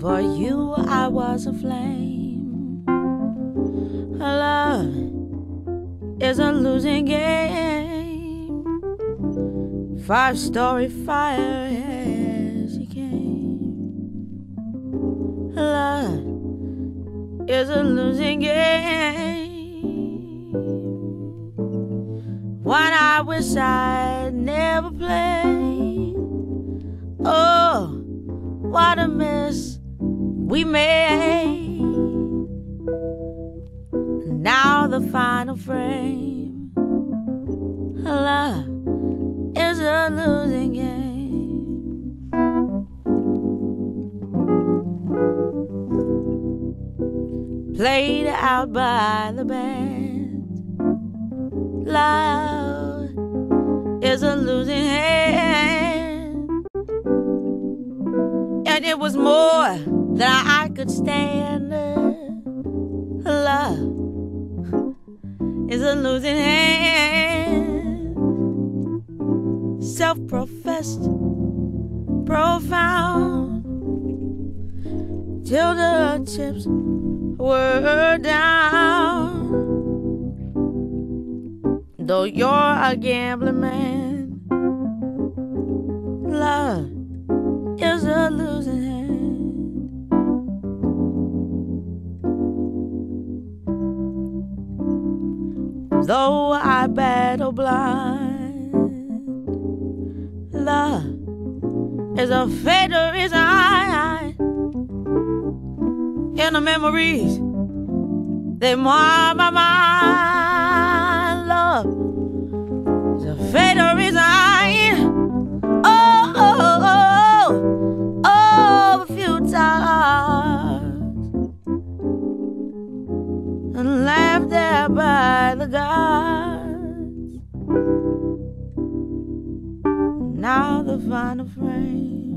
For you, I was a flame. Love is a losing game. Five story fire as you came. Love is a losing game. Wish I'd never played. Oh, what a mess we made. Now the final frame. Love is a losing game. Played out by the band. Love losing hand. And it was more than I could stand. Love is a losing hand. Self professed, profound. Till the chips were down. Though you're a gambling man, love is a losing hand. Though I battle blind, love is a fatal resign. In the memories, they mar my mind. By the gods. Now the final frame.